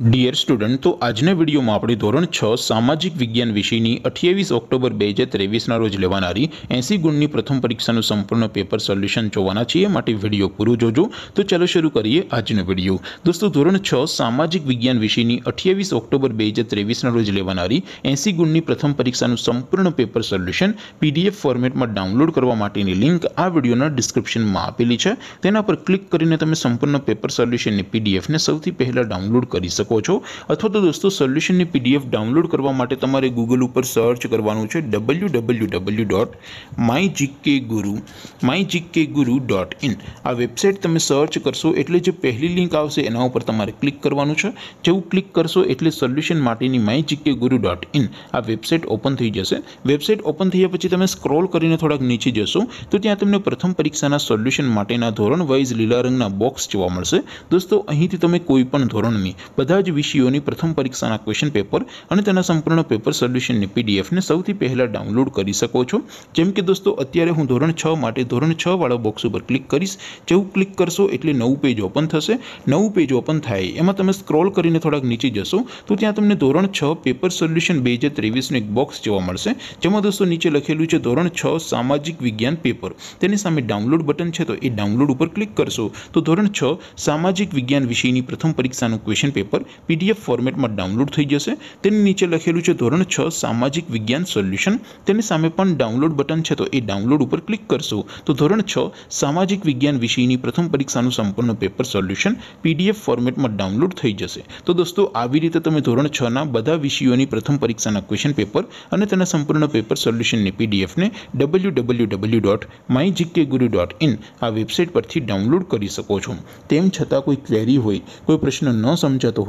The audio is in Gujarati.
ડિયર સ્ટુડન્ટ તો આજના વિડીયોમાં આપણે ધોરણ છ સામાજિક વિજ્ઞાન વિષયની અઠ્યાવીસ ઓક્ટોબર બે હજાર ત્રેવીસના રોજ લેવાનારી એંસી ગુણની પ્રથમ પરીક્ષાનું સંપૂર્ણ પેપર સોલ્યુશન જોવાના છીએ. માટે વીડિયો પૂરું જોજો. તો ચાલો શરૂ કરીએ આજનો વીડિયો. દોસ્તો, ધોરણ છ સામાજિક વિજ્ઞાન વિષયની અઠ્યાવીસ ઓક્ટોબર બે હજાર ત્રેવીસના રોજ લેવાનારી એંસી ગુણની પ્રથમ પરીક્ષાનું સંપૂર્ણ પેપર સોલ્યુશન પીડીએફ ફોર્મેટમાં ડાઉનલોડ કરવા માટેની લિંક આ વિડીયોના ડિસ્ક્રિપ્શનમાં આપેલી છે. તેના પર ક્લિક કરીને તમે સંપૂર્ણ પેપર સોલ્યુશનની પીડીએફને સૌથી પહેલાં ડાઉનલોડ કરી શકો છો. અથવા તો દોસ્તો સોલ્યુશનની પીડીએફ ડાઉનલોડ કરવા માટે તમારે ગૂગલ ઉપર સર્ચ કરવાનું છે W W W dot my GK guru my GK guru dot in આ વેબસાઇટ તમે સર્ચ કરશો એટલે જે પહેલી લિંક આવશે. એના ઉપર તમારે ક્લિક કરવાનું છે. જેવું ક્લિક કરશો એટલે સોલ્યુશન માટેની my GK guru dot in આ વેબસાઇટ ઓપન થઈ જશે. વેબસાઇટ ઓપન થયા પછી તમે સ્ક્રોલ કરીને થોડાક નીચે જશો, તો ત્યાં તમને પ્રથમ પરીક્ષાના સોલ્યુશન માટેના ધોરણ વાઇઝ લીલા રંગના બોક્સ જોવા મળશે. દોસ્તો, અહીંથી તમે કોઈ પણ ધોરણની બધા જ વિષયોની પ્રથમ પરીક્ષાના ક્વેશ્ચન પેપર અને તેના સંપૂર્ણ પેપર સોલ્યુશનની પીડીએફને સૌથી પહેલાં ડાઉનલોડ કરી શકો છો. જેમ કે દોસ્તો, અત્યારે હું ધોરણ છ માટે ધોરણ છ વાળા બોક્સ ઉપર ક્લિક કરીશ. જેવું ક્લિક કરશો એટલે નવું પેજ ઓપન થશે. નવું પેજ ઓપન થાય, એમાં તમે સ્ક્રોલ કરીને થોડાક નીચે જશો, તો ત્યાં તમને ધોરણ છ પેપર સોલ્યુશન બે હજાર ત્રેવીસનું એક બોક્સ જોવા મળશે. જેમાં દોસ્તો નીચે લખેલું છે ધોરણ છ સામાજિક વિજ્ઞાન પેપર તેની સામે ડાઉનલોડ બટન છે તો એ ડાઉનલોડ ઉપર ક્લિક કરશો. તો ધોરણ છ સામાજિક વિજ્ઞાન વિષયની પ્રથમ પરીક્ષાનું ક્વેશ્ચન પેપર પીડીએફ ફોર્મેટમાં ડાઉનલોડ થઈ જશે. તેની નીચે લખેલું છે, ધોરણ છ, સામાજિક વિજ્ઞાન સોલ્યુશન. તેની સામે પણ ડાઉનલોડ બટન છે, તો એ ડાઉનલોડ ઉપર ક્લિક કરશો. તો ધોરણ છ, સામાજિક વિજ્ઞાન વિષયની પ્રથમ પરીક્ષાનું સંપૂર્ણ પેપર સોલ્યુશન પીડીએફ ફોર્મેટમાં ડાઉનલોડ થઈ જશે. તો દોસ્તો, આવી રીતે તમે ધોરણ છના બધા વિષયોની પ્રથમ પરીક્ષાના ક્વેશ્ચન પેપર અને તેના સંપૂર્ણ પેપર સોલ્યુશનની પીડીએફને W W W dot my GK guru dot in આ વેબસાઇટ પરથી ડાઉનલોડ કરી શકો છો. તેમ છતાં કોઈ ક્વેરી હોય, કોઈ પ્રશ્ન ન સમજાતો